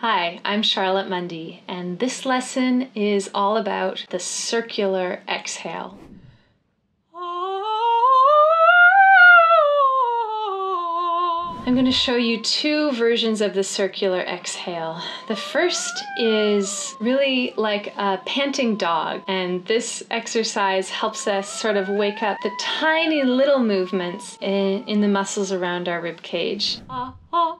Hi, I'm Charlotte Mundy, and this lesson is all about the circular exhale. I'm going to show you two versions of the circular exhale. The first is really like a panting dog, and this exercise helps us sort of wake up the tiny little movements in, in the muscles around our rib cage. Ah,